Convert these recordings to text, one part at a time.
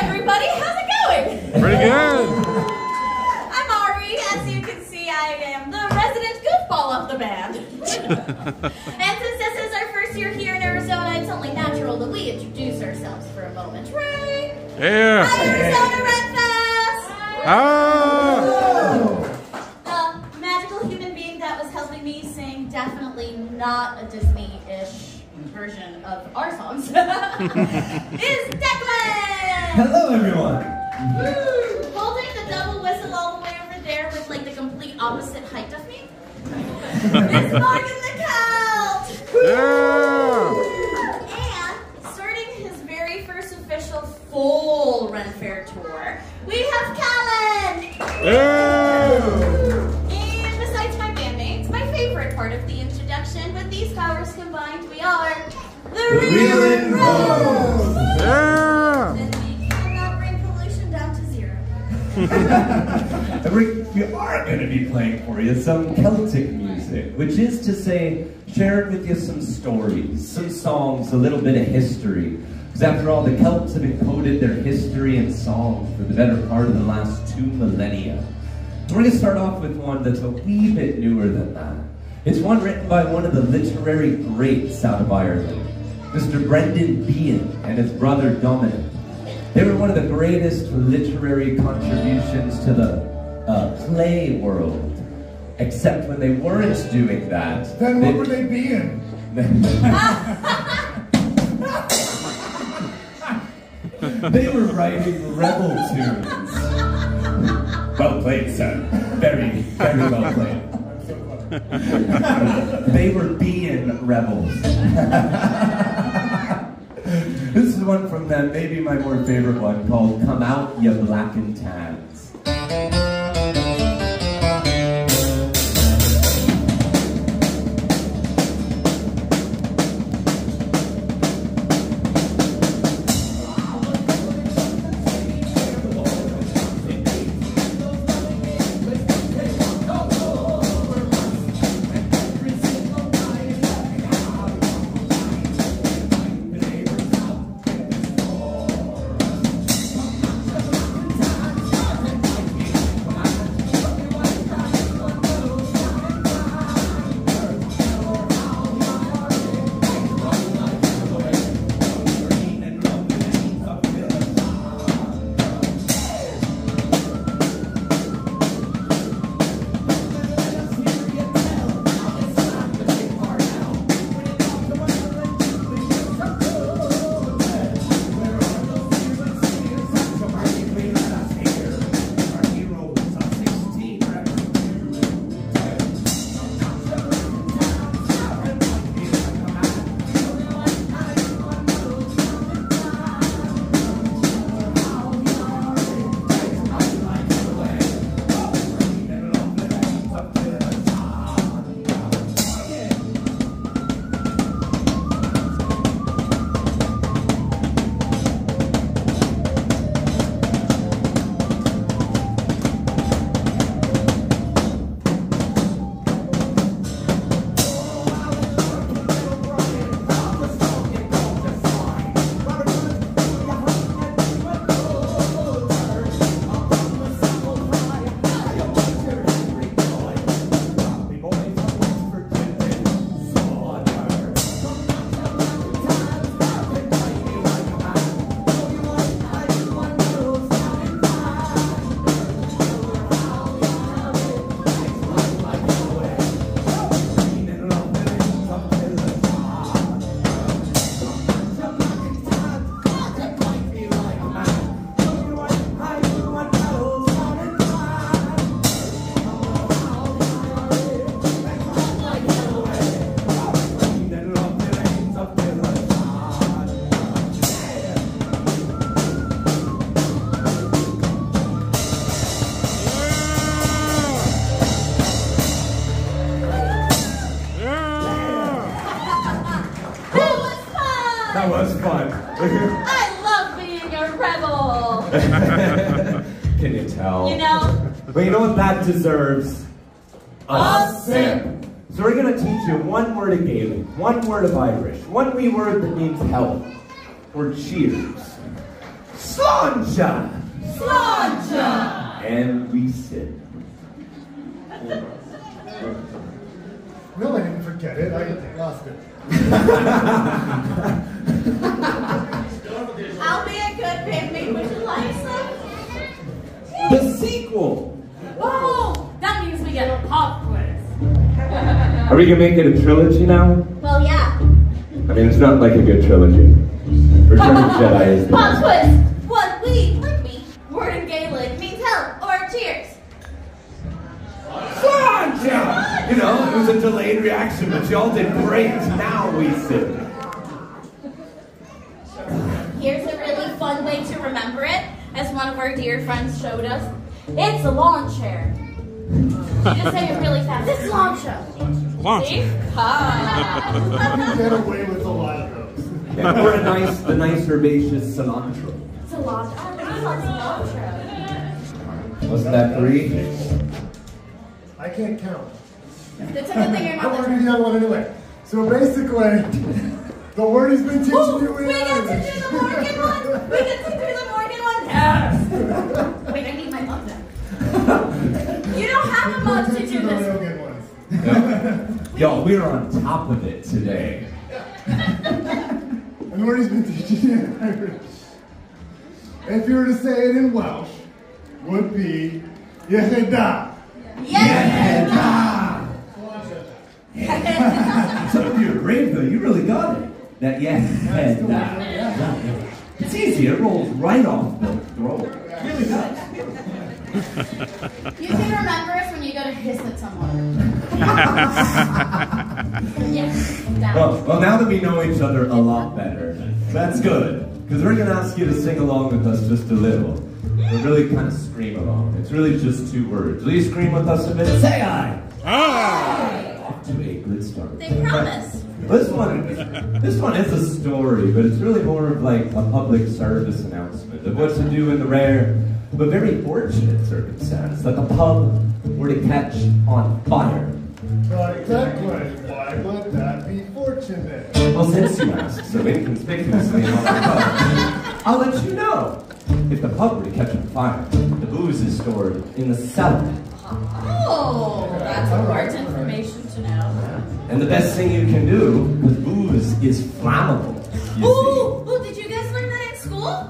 everybody, how's it going? Pretty good. I'm Ari. As you can see, I am the resident goofball of the band. and since this is our first year here in Arizona, it's only natural that we introduce ourselves for a moment, right? Yeah. Hi, Arizona Ren Fest! Ah. The magical human being that was helping me sing definitely not a Disney-ish version of our songs is Declan! Hello, everyone. Woo! Holding the double whistle all the way over there with like the complete opposite height of me. it's Morgan the Celt! Yeah. And starting his very first official full Ren Fair tour, we have we, are going to be playing for you some Celtic music, which is to say, sharing with you some stories, some songs, a little bit of history. Because after all, the Celts have encoded their history in song for the better part of the last two millennia. So we're going to start off with one that's a wee bit newer than that. It's one written by one of the literary greats out of Ireland, Mr. Brendan Behan and his brother Dominic. They were one of the greatest literary contributions to the uh, play world. Except when they weren't doing that. Then what were they being? they were writing rebel tunes. Well played, son. Very, very well played. they were being rebels. one from them, maybe my more favorite one, called Come Out, Ya Black and Tans. Was fun. I love being a rebel! Can you tell? You know, But you know what that deserves? A sip. So we're gonna teach you one word of Gaelic, one word of Irish, one wee word that means help, or cheers. Sláinte! Sláinte! And we sit. No, I didn't forget it. I lost it. I'll be a good picnic. Would you like some? The sequel! Oh, that means we get a pop quiz. Are we gonna make it a trilogy now? Well, yeah. I mean, it's not like a good trilogy. Return of the Jedi is the Pop quiz. What we, like me, word in Gaelic means help or cheers. Sláinte! You know, it was a delayed reaction, but y'all did great. Now we sit. Here's a really fun way to remember it, as one of our dear friends showed us. It's a lawn chair. You just say it really fast. It's lawn show. Launch. See? Ah. Get away with a lot of those. Yeah, or a nice, the nice herbaceous cilantro. It's a lawn show. It's a lawn show. Wasn't that three? I can't count. It's a good thing you're I not want to the other one anyway. So basically, the word he's been teaching Ooh, you we in get to do the Morgan one. We get to do the Morgan one. Yes. Wait, I need my mug then. You don't have a mug to do this. no good ones. Yo, we're on top of it today. And the word he's been teaching in Irish. If you were to say it in Welsh, would be Yeheda. Yes. Some of you are brave though, you really got it. That yes and uh, It's easy, it rolls right off the throat. Really does. You can remember us when you go to hiss at someone. yes. Well, well, now that we know each other a lot better, that's good. Because we're going to ask you to sing along with us just a little. We're really kind of scream along. It's really just two words. Will you scream with us a bit? Say I! Off to a good start. They promise. This one, this one is a story, but it's really more of like a public service announcement of what to do in the rare but very fortunate circumstance that the pub were to catch on fire. Right, that question. Why would that be fortunate? Well, since you asked so inconspicuously on the pub, I'll let you know. If the pub were to catch on fire, the booze is stored in the cellar. Oh, that's important information to know. And the best thing you can do, because booze is flammable. You see. Ooh, ooh,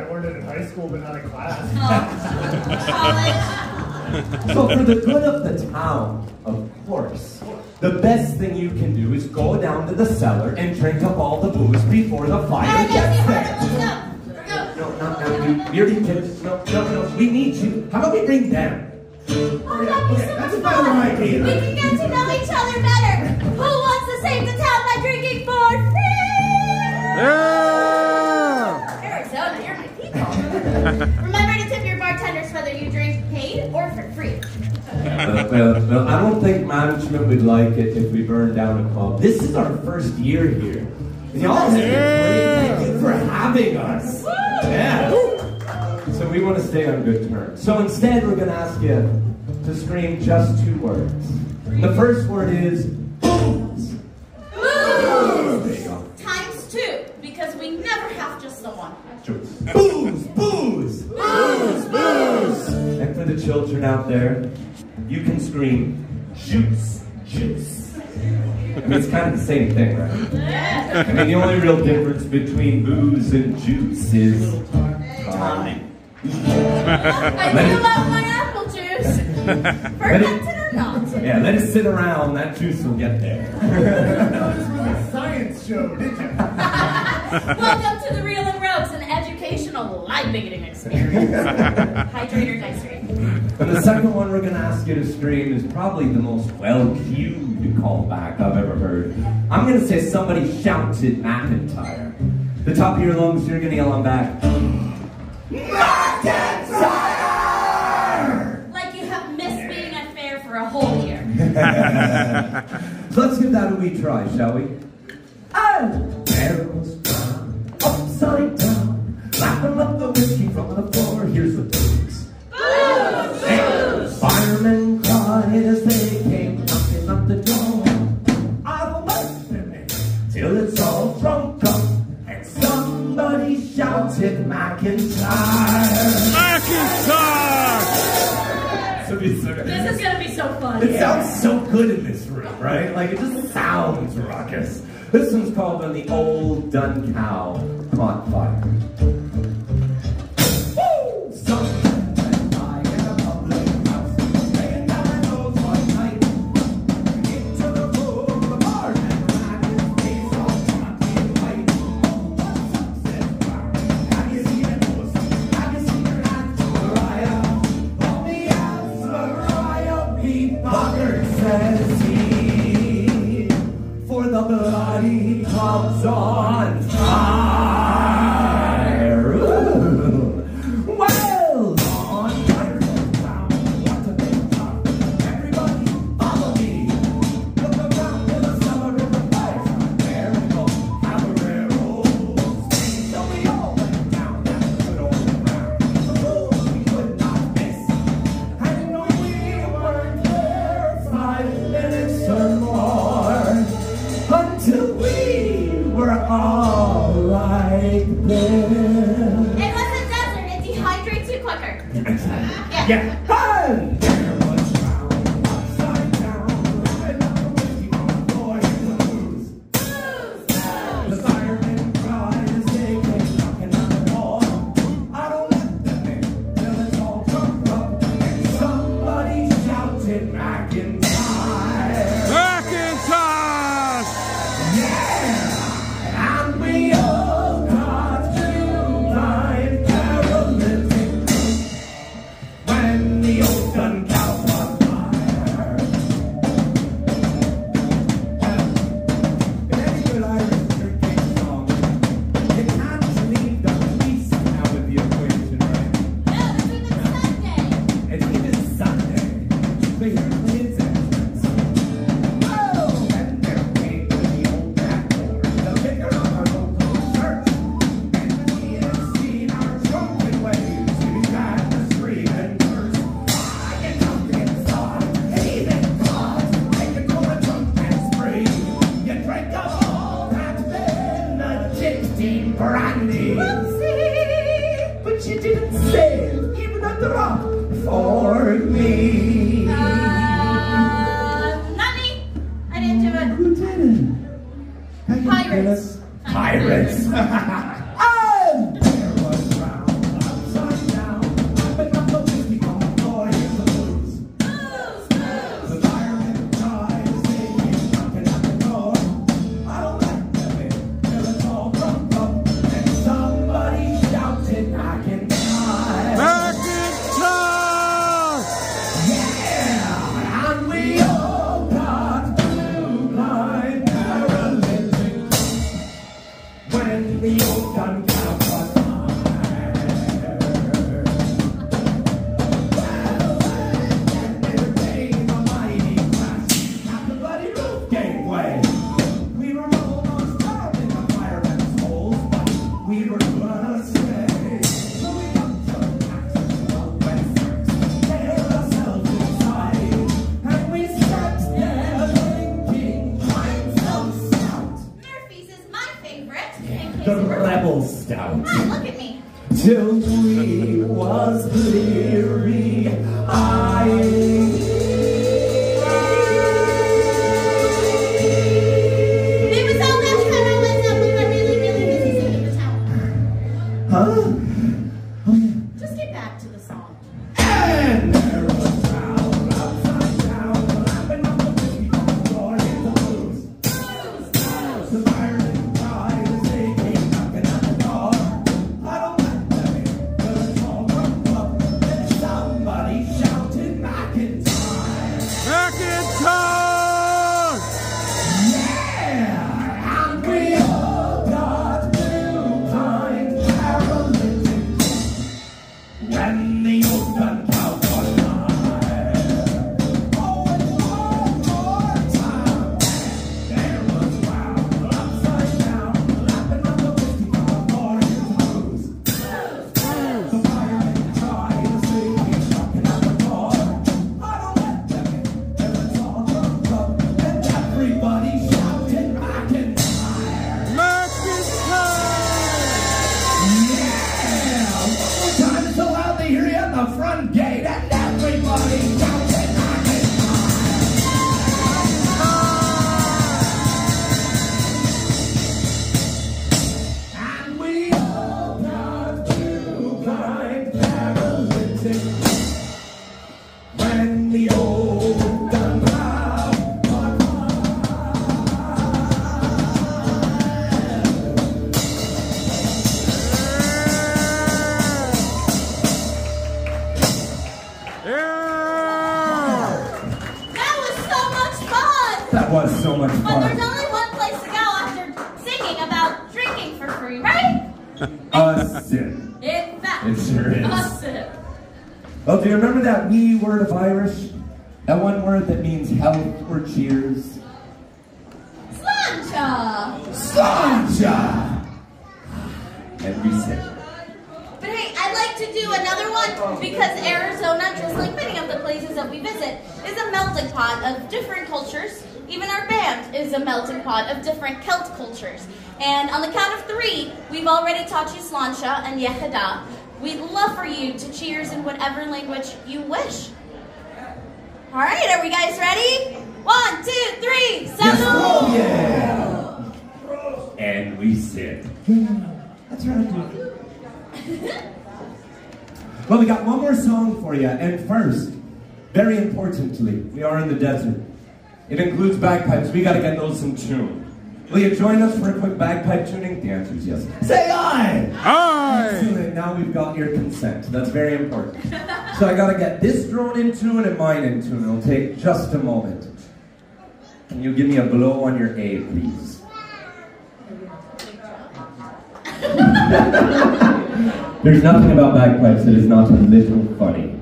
I learned it in high school, but not in class. Oh. So for the good of the town, of course, the best thing you can do is go down to the cellar and drink up all the booze before the fire Hey, gets there. Let's go. No, no, no, you, we already did. No, no, no, we need you. How about we bring them? Oh, that'd be so that's a better fun. idea. We can get to know each other better. Who wants to save the town by drinking for free? Yeah! Remember to tip your bartenders whether you drink paid or for free. Uh, well, well, I don't think management would like it if we burned down a pub. This is our first year here. Y'all have been great. Thank you for having us. Yeah. So we want to stay on good terms. So instead, we're going to ask you to scream just two words. The first word is booze. Booze! There you go. Times two, because we never have just the one. Booze, booze, booze, booze. And for the children out there, you can scream juice, juice. I mean, it's kind of the same thing, right? I mean, the only real difference between booze and juice is time. I do love my apple juice. Fermented or not. Yeah, let it sit around. That juice will get there. This was a science show, did you? Welcome to the Reelin' Rogues, an educational light bigoting experience. Hydrate or dice drink. And the second one we're going to ask you to scream is probably the most well-cued callback I've ever heard. I'm going to say somebody shouted McIntyre. The top of your lungs, you're going to yell on back. McIntyre! Like you have missed being at fair for a whole year. So let's give that a wee try, shall we? Oh! Barrels down, upside down, lapping up the whiskey from the floor. Here's the booze. booze. I hear they came knocking at the door. I don't till it's all drunk up. And somebody shouted McIntyre. McIntyre! this is gonna be so fun. It yeah. sounds so good in this room, right? Like it just sounds raucous. This one's called When the Old Dun Cow Caught Fire. He comes on. Ah! rebel stout. Ah, look at me. Till we was bleary-eyed. Word of Irish? That one word that means health or cheers? Sláinte. Sláinte! And we sip. But hey, I'd like to do another one because Arizona, just like many of the places that we visit, is a melting pot of different cultures. Even our band is a melting pot of different Celt cultures. And on the count of three, we've already taught you Sláinte and Yechida. We'd love for you to cheers in whatever language you wish. All right, are we guys ready? One, two, three. Yes, Salud! oh yeah! And we sip. That's right. Well, we got one more song for you, and first, very importantly, we are in the desert. It includes bagpipes. We got to get those in tune. Will you join us for a quick bagpipe tuning? The answer is yes. Say aye! Aye! Excellent. Now we've got your consent. That's very important. So I gotta get this drone in tune and mine in tune. It'll take just a moment. Can you give me a blow on your A, please? There's nothing about bagpipes that is not a little funny.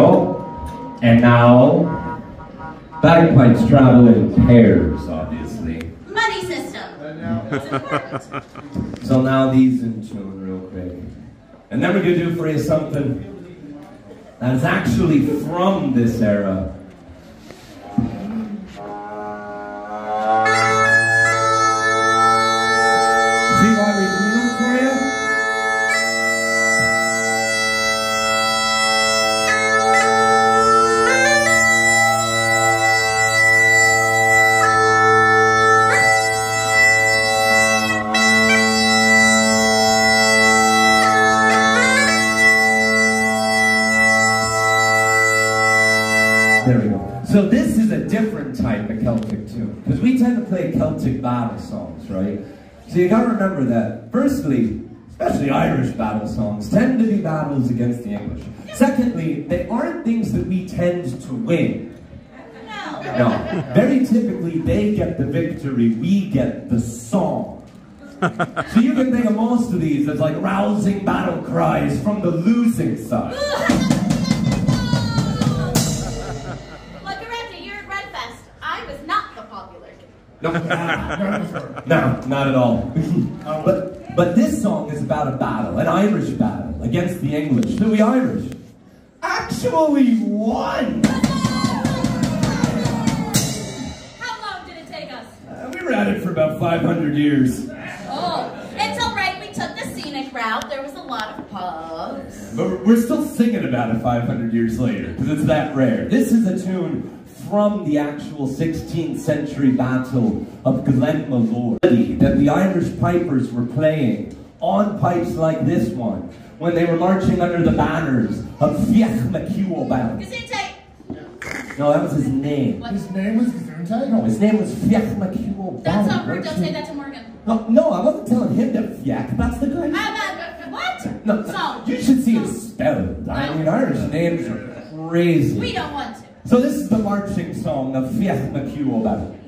There we go. And now, bagpipes travel in pairs, obviously. Money system. It's important. So now these in tune real quick. And then we're gonna do for you something that's actually from this era. So you gotta remember that, firstly, especially Irish battle songs, tend to be battles against the English. Secondly, they aren't things that we tend to win. No. No. Very typically, they get the victory, we get the song. So you can think of most of these as like rousing battle cries from the losing side. Look around you, you're at Renfest. I was not the popular kid. No, no, not at all. but but this song is about a battle, an Irish battle against the English. Who the Irish actually won. How long did it take us? Uh, we were at it for about 500 years, Oh, it's all right. We took the scenic route. There was a lot of pubs. but we're- we're still singing about it 500 years later because it's that rare. This is a tune from the actual 16th century battle of Glenmalure that the Irish pipers were playing on pipes like this one when they were marching under the banners of Fiach McEwobal. Gesundheit. No, that was his name. What? His name was Gesundheit? No, his name was Fiach McEwobal. That's not rude. Don't say that to Morgan. No, no, I wasn't telling him to Fiach. That's the guy. Ah, but, what? No, So, you should see it spelled. I mean, Irish names are crazy. we don't want to. So this is the marching song of Fiach McEwobal.